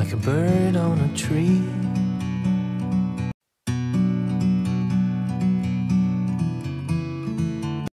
like a bird on a tree.